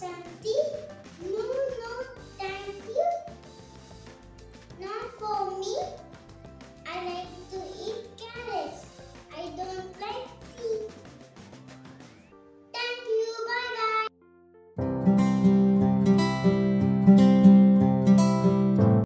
70